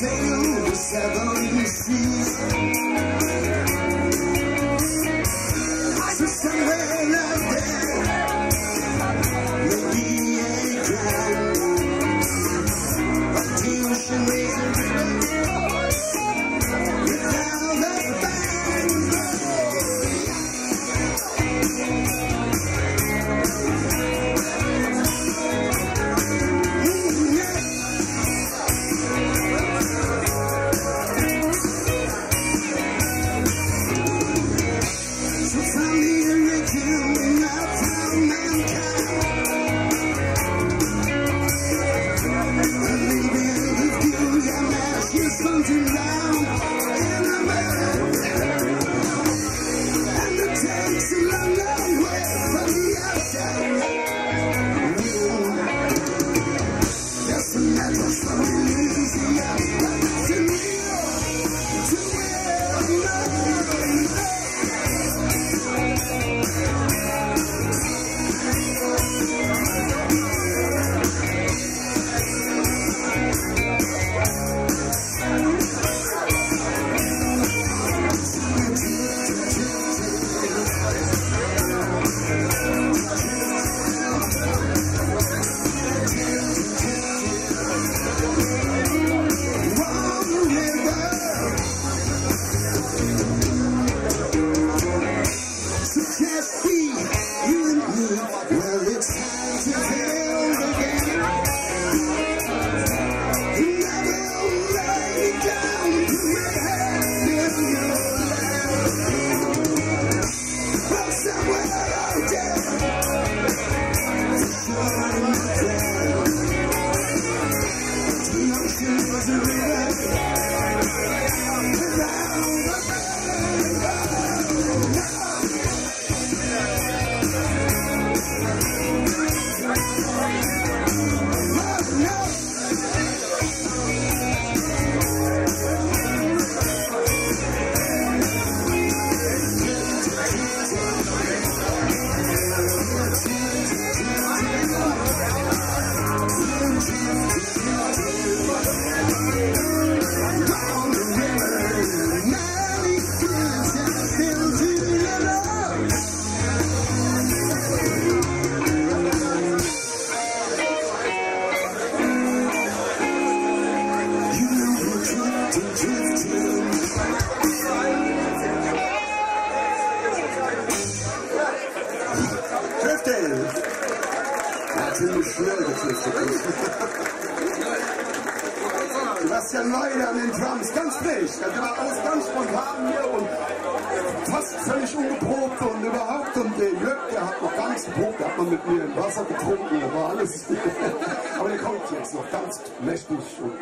tell you what's happening. Sebastian Neude an den Drums, ganz frisch, das war alles ganz spontan hier und fast völlig ungeprobt und überhaupt. Und der Glück, der hat noch ganz geprobt, der hat man mit mir im Wasser getrunken, da war alles, aber der kommt jetzt noch ganz mächtig und